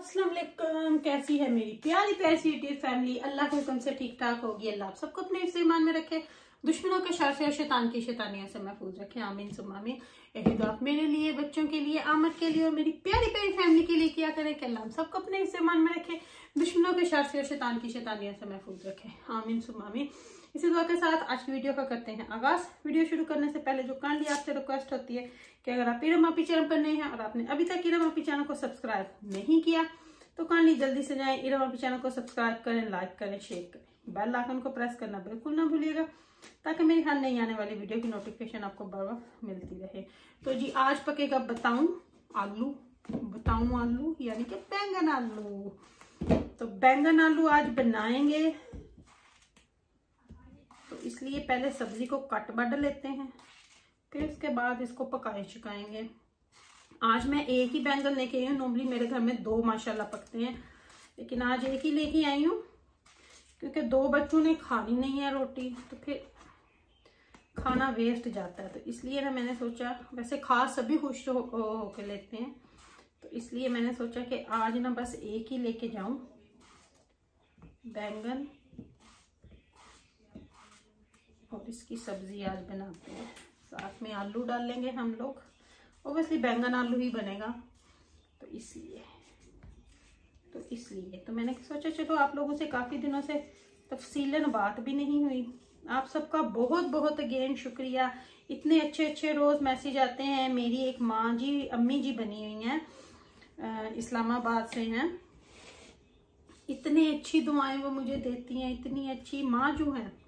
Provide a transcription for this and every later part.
वालेकुम कैसी है मेरी प्यारी प्यारी यूट्यूब फैमिली अल्लाह के हुक्म से ठीक ठाक होगी, अल्लाह आप सबको अपने ईमान में रखे। दुश्मनों के शर से और शैतान की शैतानियों से महफूज रखे। आमीन सुमामीन यही दुआ मेरे लिए, बच्चों के लिए, आमद के लिए और मेरी प्यारी प्यारी फैमिली के लिए किया करें कि अल्लाह सबको अपने ईमान में रखे। दुश्मनों के शर से और शैतान की शैतानियों से महफूज रखे। आमीन सुमामीन इसी दुआ के साथ आज की वीडियो का करते हैं आगाज़। वीडियो शुरू करने से पहले जो कांडली आपसे रिक्वेस्ट होती है कि अगर आप इरम आपी चैनल पर नहीं है और आपने अभी तक इरम आपी चैनल को सब्सक्राइब नहीं किया तो कांडली जल्दी से जाएँ इरम आपी चैनल को सब्सक्राइब करें लाइक करें शेयर करें। बेल आइकन को प्रेस करना बिल्कुल ना भूलिएगा, ताकि मेरी हर नहीं आने वाली वीडियो की नोटिफिकेशन आपको बार मिलती रहे। तो जी, आज पकेगा बताऊँ आलू बताऊँ आलू, यानी कि बैंगन आलू। तो बैंगन आलू आज बनाएँगे। इसलिए पहले सब्ज़ी को कट बड लेते हैं फिर उसके बाद इसको पकाए चुकाएँगे। आज मैं एक ही बैंगन लेके आई हूँ नॉर्मली मेरे घर में दो माशाल्लाह पकते हैं लेकिन आज एक ही लेके आई हूँ क्योंकि दो बच्चों ने खानी नहीं है रोटी तो फिर खाना वेस्ट जाता है। तो इसलिए ना मैंने सोचा वैसे खा सभी खुश हो, होकर लेते हैं तो इसलिए मैंने सोचा कि आज ना बस एक ही लेके जाऊँ बैंगन और इसकी सब्ज़ी आज बनाते हैं। साथ में आलू डाल लेंगे हम लोग। ओबियसली बैंगन आलू ही बनेगा। तो इसलिए। तो इसलिए। तो मैंने सोचा, चलो आप लोगों से काफ़ी दिनों से तफसीलन बात भी नहीं हुई। आप सबका बहुत बहुत अगेन शुक्रिया। इतने अच्छे अच्छे रोज़ मैसेज आते हैं। मेरी एक माँ जी, अम्मी जी बनी हुई हैं इस्लामाबाद से हैं। इतनी अच्छी दुआएँ वो मुझे देती हैं। इतनी अच्छी माँ जो है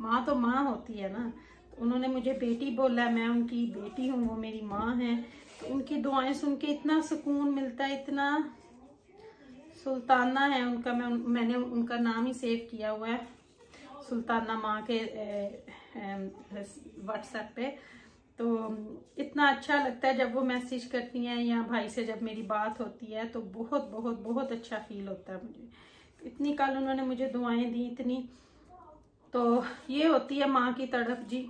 माँ तो माँ होती है ना। तो उन्होंने मुझे बेटी बोला, मैं उनकी बेटी हूँ, वो मेरी माँ है। तो उनकी दुआएँ सुन के इतना सुकून मिलता है, इतना सुल्ताना है उनका। मैं मैंने उनका नाम ही सेव किया हुआ है, सुल्ताना माँ के व्हाट्सएप पे। तो इतना अच्छा लगता है जब वो मैसेज करती हैं या भाई से जब मेरी बात होती है तो बहुत बहुत बहुत अच्छा फील होता है मुझे। इतनी कल उन्होंने मुझे दुआएँ दी, इतनी तो ये होती है माँ की तड़प, जी।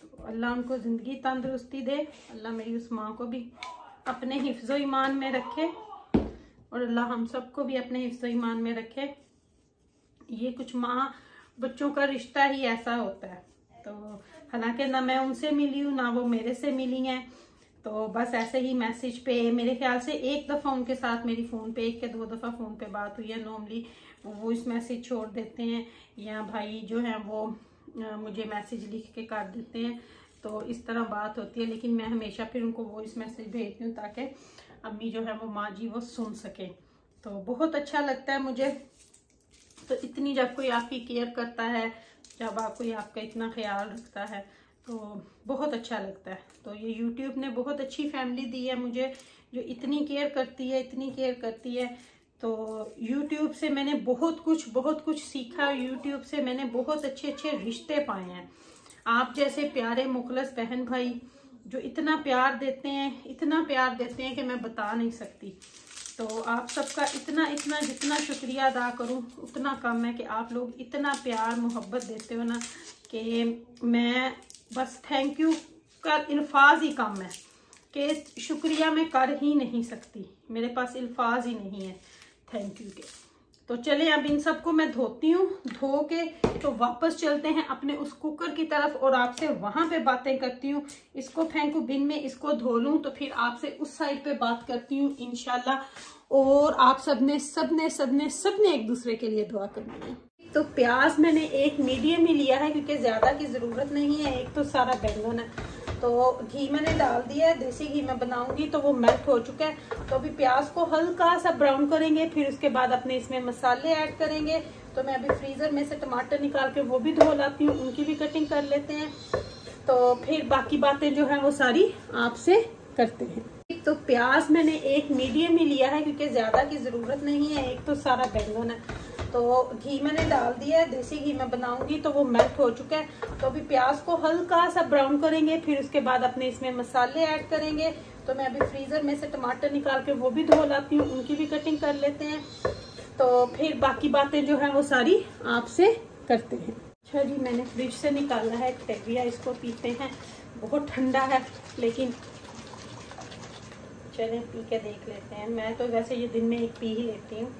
तो अल्लाह उनको ज़िंदगी तंदुरुस्ती दे, अल्लाह मेरी उस माँ को भी अपने हिफ्ज़ ईमान में रखे, और अल्लाह हम सबको भी अपने हिफ्ज़ ईमान में रखे। ये कुछ माँ बच्चों का रिश्ता ही ऐसा होता है। तो हालाँकि ना मैं उनसे मिली हूँ, ना वो मेरे से मिली हैं। तो बस ऐसे ही मैसेज पे मेरे ख्याल से एक दफ़ा उनके साथ मेरी फ़ोन पे, एक या दो दफ़ा फ़ोन पे बात हुई है। नॉर्मली वो इस मैसेज छोड़ देते हैं या भाई जो है वो मुझे मैसेज लिख के कर देते हैं। तो इस तरह बात होती है, लेकिन मैं हमेशा फिर उनको वॉइस मैसेज भेजती हूँ ताकि अम्मी जो है वो माँ जी वो सुन सके। तो बहुत अच्छा लगता है मुझे। तो इतनी जब कोई आपकी केयर करता है, जब आप कोई आपका इतना ख्याल रखता है तो बहुत अच्छा लगता है। तो ये यूट्यूब ने बहुत अच्छी फैमिली दी है मुझे, जो इतनी केयर करती है, इतनी केयर करती है। तो यूट्यूब से मैंने बहुत कुछ बहुत कुछ सीखा। यूट्यूब से मैंने बहुत अच्छे अच्छे रिश्ते पाए हैं। आप जैसे प्यारे, मुखलस बहन भाई, जो इतना प्यार देते हैं, इतना प्यार देते हैं कि मैं बता नहीं सकती। तो आप सबका इतना इतना जितना शुक्रिया अदा करूँ, उतना कम है कि आप लोग इतना प्यार, मोहब्बत देते हो ना कि मैं बस थैंक यू का अल्फाज ही कम है कि शुक्रिया मैं कर ही नहीं सकती। मेरे पास अल्फाज ही नहीं है। थैंक यू के। तो चले अब इन सबको मैं धोती हूँ। धो के तो वापस चलते हैं अपने उस कुकर की तरफ़ और आपसे वहाँ पे बातें करती हूँ। इसको फेंकू बिन में इसको धो लूँ तो फिर आपसे उस साइड पे बात करती हूँ इनशाला और आप सबने सबने सबने सबने एक दूसरे के लिए दुआ करनी है। तो प्याज मैंने एक मीडियम ही लिया है, क्योंकि ज़्यादा की ज़रूरत नहीं है, एक तो सारा बैंगन है। तो घी मैंने डाल दिया है, देसी घी मैं बनाऊँगी तो वो मेल्ट हो चुका है। तो अभी प्याज को हल्का सा ब्राउन करेंगे, फिर उसके बाद अपने इसमें मसाले ऐड करेंगे। तो मैं अभी फ्रीजर में से टमाटर निकाल के वो भी धो लाती हूँ, उनकी भी कटिंग कर लेते हैं। तो फिर बाकी बातें जो है वो सारी आपसे करते हैं। तो प्याज मैंने एक मीडियम ही लिया है, क्योंकि ज़्यादा की ज़रूरत नहीं है, एक तो सारा बैंगन है। तो घी मैंने डाल दिया है, देसी घी मैं बनाऊँगी तो वो मेल्ट हो चुका है। तो अभी प्याज को हल्का सा ब्राउन करेंगे, फिर उसके बाद अपने इसमें मसाले ऐड करेंगे। तो मैं अभी फ्रीजर में से टमाटर निकाल के वो भी धो लाती हूँ, उनकी भी कटिंग कर लेते हैं। तो फिर बाकी बातें जो है वो सारी आपसे करते हैं। अच्छा जी, मैंने फ्रिज से निकाला है टेविया इसको पीते हैं। बहुत ठंडा है, लेकिन चलें, पी के देख लेते हैं। मैं तो वैसे ये दिन में एक पी ही लेती हूँ।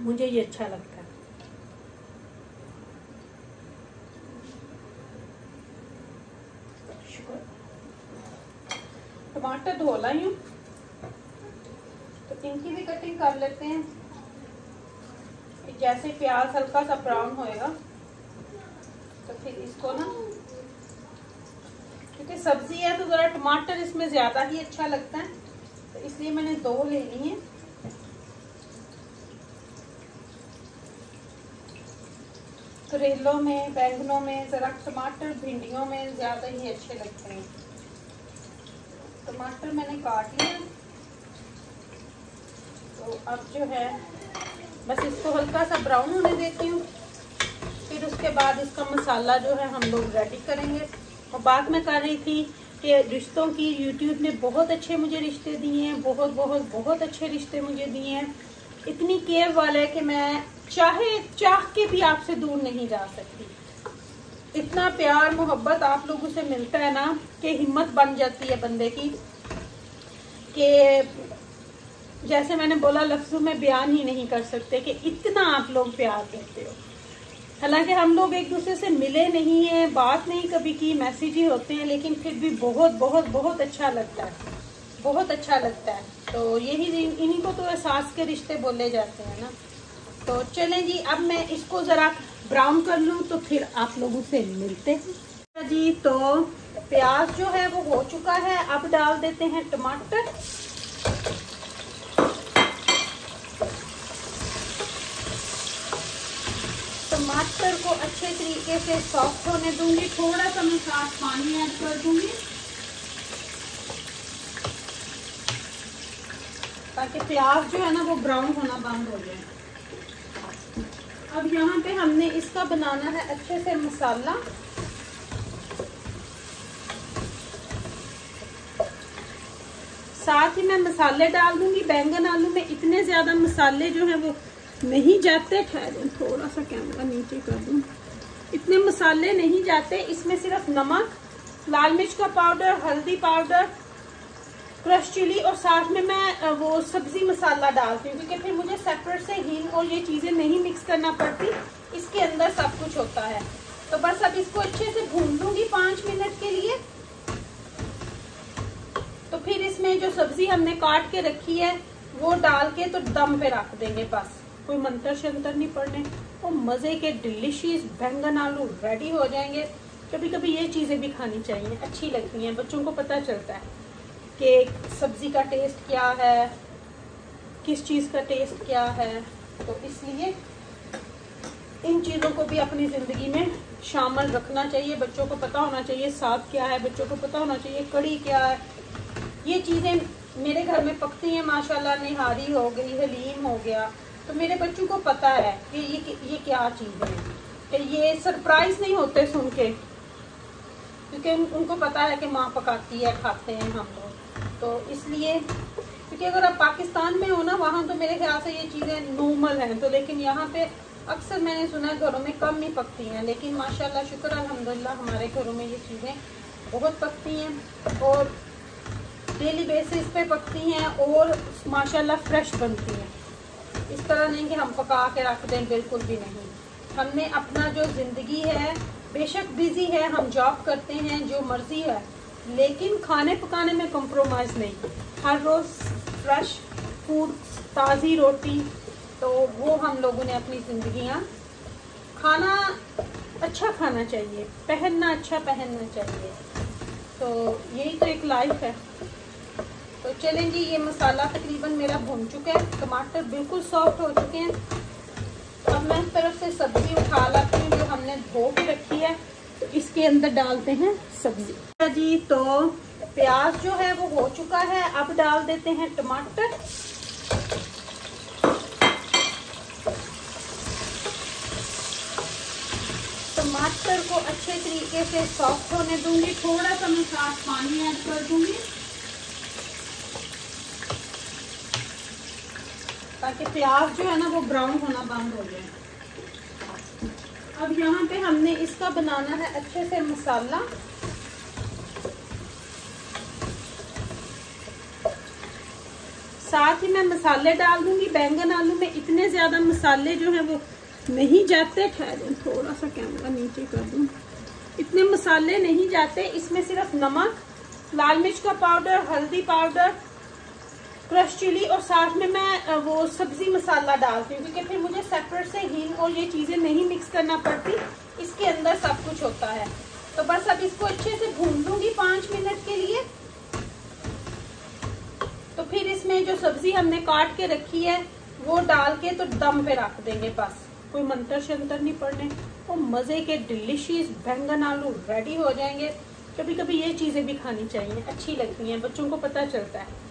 मुझे ये अच्छा लगता है। टमाटर धो लाई हूँ। तो इनकी भी कटिंग कर लेते हैं। जैसे प्याज हल्का सा ब्राउन होएगा तो फिर इसको ना, क्योंकि सब्ज़ी है तो ज़रा टमाटर इसमें ज़्यादा ही अच्छा लगता है तो इसलिए मैंने दो ले ली हैं। करेलों में, बैंगनों में, ज़रा टमाटर भिंडियों में ज़्यादा ही अच्छे लगते हैं। टमाटर मैंने काट लिया तो अब जो है, बस इसको हल्का सा ब्राउन होने देती हूँ। फिर उसके बाद इसका मसाला जो है हम लोग रेडी करेंगे। और बात मैं कर रही थी कि रिश्तों की यूट्यूब ने बहुत अच्छे मुझे रिश्ते दिए हैं, बहुत बहुत बहुत अच्छे रिश्ते मुझे दिए हैं। इतनी केयर वाले कि मैं चाहे चाह के भी आपसे दूर नहीं जा सकती। इतना प्यार, मोहब्बत आप लोगों से मिलता है ना, कि हिम्मत बन जाती है बंदे की, कि जैसे मैंने बोला, लफ्जों में बयान ही नहीं कर सकते कि इतना आप लोग प्यार करते हो। हालाँकि हम लोग एक दूसरे से मिले नहीं है, बात नहीं कभी की, मैसेज ही होते हैं, लेकिन फिर भी बहुत बहुत बहुत अच्छा लगता है। बहुत अच्छा लगता है। तो यही इन्हीं को तो एहसास के रिश्ते बोले जाते हैं ना। तो चलें जी, अब मैं इसको ज़रा ब्राउन कर लूँ तो फिर आप लोगों से मिलते हैं। जी तो प्याज जो है वो हो चुका है। अब डाल देते हैं टमाटर। टमाटर को अच्छे तरीके से सॉफ्ट होने दूँगी। थोड़ा सा मैं साथ पानी ऐड कर दूँगी। ताकि प्याज जो है ना, वो ब्राउन होना बंद हो जाए। अब यहाँ पे हमने इसका बनाना है अच्छे से मसाला। साथ ही मैं मसाले डाल दूँगी, बैंगन आलू में इतने ज़्यादा मसाले जो है वो नहीं जाते। ठहरे थोड़ा सा कैमरा नीचे कर दूँ। इतने मसाले नहीं जाते, इसमें सिर्फ़ नमक, लाल मिर्च का पाउडर हल्दी पाउडर क्रश चिली और साथ में मैं वो सब्ज़ी मसाला डालती हूँ, क्योंकि फिर मुझे सेपरेट से हींग और ये चीज़ें नहीं मिक्स करना पड़ती। इसके अंदर सब कुछ होता है। तो बस अब इसको अच्छे से भून लूँगी पाँच मिनट के लिए। तो फिर इसमें जो सब्ज़ी हमने काट के रखी है, वो डाल के तो दम पे रख देंगे बस। कोई मंत्र शंतर नहीं पड़ने और मज़े के डिलीशियस बैंगन आलू रेडी हो जाएँगे। कभी कभी ये चीज़ें भी खानी चाहिए। अच्छी लगती हैं। बच्चों को पता चलता है। कि सब्ज़ी का टेस्ट क्या है? किस चीज़ का टेस्ट क्या है? तो इसलिए इन चीज़ों को भी अपनी ज़िंदगी में शामिल रखना चाहिए। बच्चों को पता होना चाहिए साग क्या है बच्चों को पता होना चाहिए कड़ी क्या है। ये चीज़ें मेरे घर में पकती हैं माशाल्लाह निहारी हो गई हलीम हो गया। तो मेरे बच्चों को पता है कि ये ये क्या चीज़ है। कि ये सरप्राइज़ नहीं होते सुन के क्योंकि उन, उनको पता है कि माँ पकाती है खाते हैं हम लोग। तो इसलिए, क्योंकि अगर आप पाकिस्तान में हो ना, वहाँ तो मेरे ख्याल से ये चीज़ें नॉर्मल हैं। तो लेकिन यहाँ पे अक्सर मैंने सुना है घरों में कम ही पकती हैं, लेकिन माशाल्लाह शुक्र अलहमदिल्ला हमारे घरों में ये चीज़ें बहुत पकती हैं और डेली बेसिस पे पकती हैं और माशाल्लाह फ्रेश बनती हैं। इस तरह नहीं कि हम पका के रख दें, बिल्कुल भी नहीं। हमने अपना जो ज़िंदगी है, बेशक बिज़ी है, हम जॉब करते हैं, जो मर्ज़ी है लेकिन खाने पकाने में कंप्रोमाइज़ नहीं। हर रोज़ फ्रेश फ़ूड ताज़ी रोटी तो वो हम लोगों ने अपनी ज़िंदगियाँ खाना अच्छा खाना चाहिए, पहनना अच्छा पहनना चाहिए। तो यही तो एक लाइफ है। तो चलें जी, ये मसाला तकरीबन मेरा भून चुका है। टमाटर बिल्कुल सॉफ्ट हो चुके हैं। अब मैं तरफ़ से सब्ज़ी उठा लाती हूँ जो हमने धो के रखी है। तो इसके अंदर डालते हैं सब्ज़ी। जी तो प्याज जो है वो हो चुका है। अब डाल देते हैं टमाटर। टमाटर को अच्छे तरीके से सॉफ्ट होने दूँगी। थोड़ा सा मैं साथ पानी ऐड कर दूँगी। ताकि प्याज जो है ना वो ब्राउन होना बंद हो जाए। अब यहाँ पे हमने इसका बनाना है अच्छे से मसाला। साथ ही मैं मसाले डाल दूँगी, बैंगन आलू में इतने ज़्यादा मसाले जो है वो नहीं जाते। ठहरे थोड़ा सा कैमरा नीचे कर दूँ। इतने मसाले नहीं जाते, इसमें सिर्फ़ नमक, लाल मिर्च का पाउडर हल्दी पाउडर क्रश चिली और साथ में मैं वो सब्ज़ी मसाला डालती हूँ, क्योंकि फिर मुझे सेपरेट से हींग और ये चीज़ें नहीं मिक्स करना पड़ती। इसके अंदर सब कुछ होता है। तो बस अब इसको अच्छे से भून लूँगी पाँच मिनट के लिए। तो फिर इसमें जो सब्ज़ी हमने काट के रखी है, वो डाल के तो दम पे रख देंगे बस। कोई मंत्र शंतर नहीं पड़ने और मज़े के डिलीशियस बैंगन आलू रेडी हो जाएँगे। कभी कभी ये चीज़ें भी खानी चाहिए। अच्छी लगती हैं। बच्चों को पता चलता है।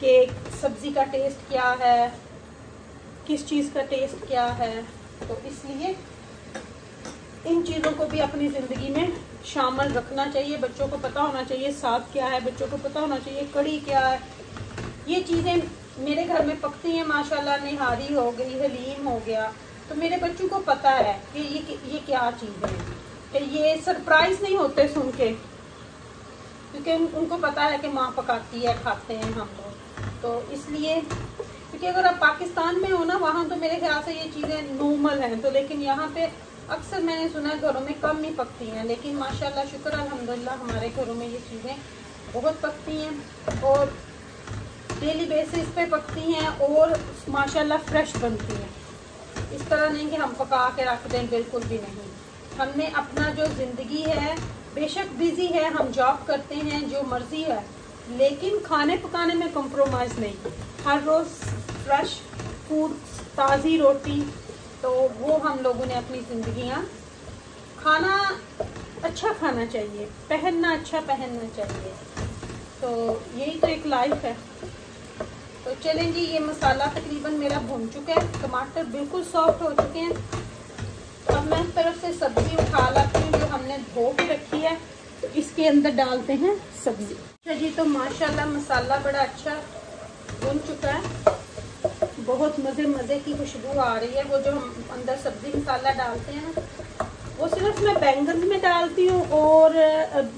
कि सब्ज़ी का टेस्ट क्या है? किस चीज़ का टेस्ट क्या है? तो इसलिए इन चीज़ों को भी अपनी ज़िंदगी में शामिल रखना चाहिए। बच्चों को पता होना चाहिए साग क्या है, बच्चों को पता होना चाहिए कड़ी क्या है। ये चीज़ें मेरे घर में पकती हैं, माशाल्लाह निहारी हो गई हलीम हो गया। तो मेरे बच्चों को पता है कि ये ये क्या चीज़ है। कि ये सरप्राइज़ नहीं होते सुन के, क्योंकि उनको पता है कि माँ पकाती है, खाते हैं हम लोग तो इसलिए, क्योंकि अगर आप पाकिस्तान में हो ना, वहाँ तो मेरे ख्याल से ये चीज़ें नॉर्मल हैं। तो लेकिन यहाँ पे अक्सर मैंने सुना है घरों में कम ही पकती हैं, लेकिन माशाल्लाह शुक्र, अल्हम्दुलिल्लाह, हमारे घरों में ये चीज़ें बहुत पकती हैं और डेली बेसिस पे पकती हैं और माशाल्लाह फ्रेश बनती हैं। इस तरह नहीं कि हम पका के रख दें, बिल्कुल भी नहीं। हमने अपना जो ज़िंदगी है, बेशक बिज़ी है, हम जॉब करते हैं, जो मर्ज़ी है। लेकिन खाने पकाने में कंप्रोमाइज़ नहीं। हर रोज़ फ्रेश फ़ूड ताज़ी रोटी तो वो हम लोगों ने अपनी ज़िंदगियाँ। खाना अच्छा खाना चाहिए, पहनना अच्छा पहनना चाहिए। तो यही तो एक लाइफ है। तो चलें जी, ये मसाला तकरीबन मेरा भून चुका है। टमाटर बिल्कुल सॉफ्ट हो चुके हैं। अब मैं इस तरफ़ से सब्ज़ी उठा लाती हूँ जो हमने धो के रखी है। तो इसके अंदर डालते हैं सब्ज़ी। अच्छा जी तो माशाल्लाह मसाला बड़ा अच्छा भून चुका है। बहुत मज़े मज़े की खुशबू आ रही है। वो जो हम अंदर सब्ज़ी मसाला डालते हैं वो सिर्फ़ मैं बैंगन में डालती हूँ और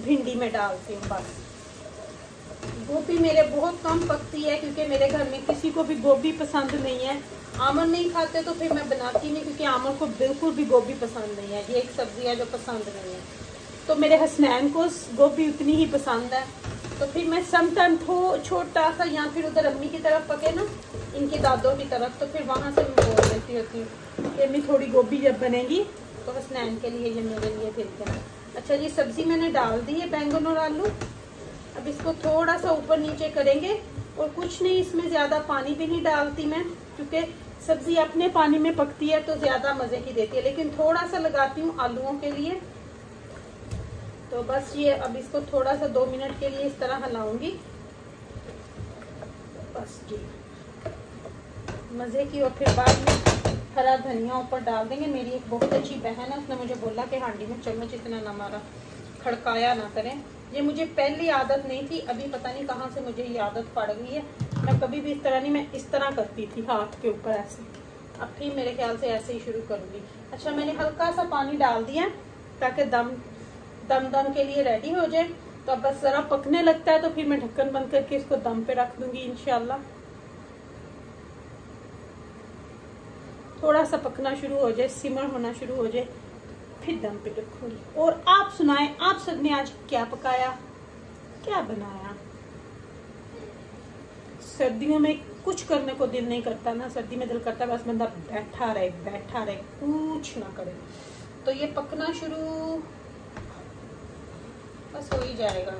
भिंडी में डालती हूँ बस। गोभी मेरे बहुत कम पकती है क्योंकि मेरे घर में किसी को भी गोभी पसंद नहीं है। आमन नहीं खाते तो फिर मैं बनाती नहीं क्योंकि आमन को बिल्कुल भी गोभी पसंद नहीं है। ये एक सब्ज़ी है जो पसंद नहीं है। तो मेरे हसनैन को गोभी उतनी ही पसंद है। तो फिर मैं समटाइम थो, छोटा सा या फिर उधर अम्मी की तरफ़ पके ना, इनके दादों की तरफ़ तो फिर वहाँ से मैं बोल देती होती हूँ कि अम्मी, थोड़ी गोभी जब बनेगी तो हसनैन के लिए ये मेरे लिए फिर क्या अच्छा जी सब्ज़ी मैंने डाल दी है बैंगन और आलू। अब इसको थोड़ा सा ऊपर नीचे करेंगे, और कुछ नहीं, इसमें ज़्यादा पानी भी नहीं डालती मैं, क्योंकि सब्ज़ी अपने पानी में पकती है तो ज़्यादा मज़े की देती है। लेकिन थोड़ा सा लगाती हूँ आलूओं के लिए तो बस ये अब इसको थोड़ा सा दो मिनट के लिए इस तरह हिलाऊँगी। बस जी। मज़े की और फिर बाद में हरा धनिया ऊपर डाल देंगे। मेरी एक बहुत अच्छी बहन है, उसने मुझे बोला कि हांडी में चम्मच इतना ना मारा, खड़काया ना करें। ये मुझे पहली आदत नहीं थी, अभी पता नहीं कहाँ से मुझे ये आदत पड़ गई है। मैं कभी भी इस तरह नहीं, मैं इस तरह करती थी हाथ के ऊपर ऐसे। अब फिर मेरे ख्याल से ऐसे ही शुरू करूँगी। अच्छा मैंने हल्का सा पानी डाल दिया ताकि दम दम दम के लिए रेडी हो जाए तो अब बस ज़रा पकने लगता है तो फिर मैं ढक्कन बंद करके इसको दम पे रख दूँगी इनशाला थोड़ा सा पकना शुरू हो जाए, सिमर होना शुरू हो जाए, फिर दम पे रखूँगी। और आप सुनाएँ, आप सबने आज क्या पकाया, क्या बनाया? सर्दियों में कुछ करने को दिल नहीं करता ना, सर्दी में दिल करता बस बंदा बैठा रहे बैठा रहे, कुछ ना करे। तो ये पकना शुरू। बस हो ही जाएगा।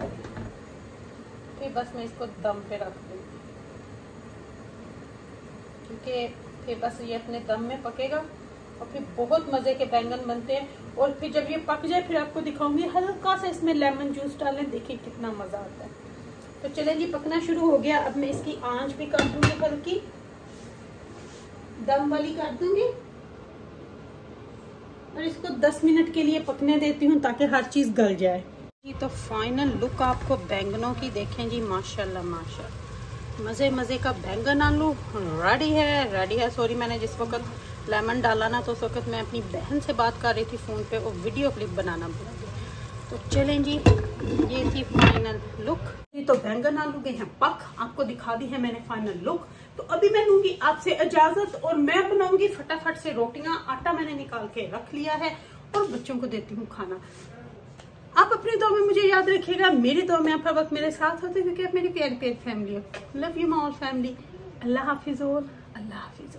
फिर बस मैं इसको दम पे रख दूँगी क्योंकि फिर बस ये अपने दम में पकेगा और फिर बहुत मज़े के बैंगन बनते हैं। और फिर जब ये पक जाए, फिर आपको दिखाऊँगी हल्का सा इसमें लेमन जूस डालें। देखिए कितना मज़ा आता है। तो चले जी, पकना शुरू हो गया। अब मैं इसकी आँच भी कर दूँगी हल्की। दम वाली कर दूँगी। और इसको 10 मिनट के लिए पकने देती हूँ ताकि हर चीज़ गल जाए। तो फाइनल लुक आपको बैंगनों की देखें जी, माशाल्लाह माशाल्लाह। मज़े मज़े का बैंगन आलू। रेडी है रेडी है। सॉरी मैंने जिस वक्त लेमन डाला ना तो उस वक्त मैं अपनी बहन से बात कर रही थी फ़ोन पे और वीडियो क्लिप बनाना भूल गई। तो चलें जी, ये थी फाइनल लुक ये तो बैंगन आलू गए हैं पक, आपको दिखा दी है मैंने फाइनल लुक तो अभी मैं लूँगी आपसे इजाज़त और मैं बनाऊँगी फटाफट से रोटियाँ। आटा मैंने निकाल के रख लिया है और बच्चों को देती हूँ खाना। आप अपने दो में मुझे याद रखिएगा, मेरे दो में आप हर वक्त मेरे साथ होते क्योंकि आप मेरी प्यारी प्यारी फैमिली हो। लव यू माई फैमिली अल्लाह हाफिज और, अल्लाह हाफिज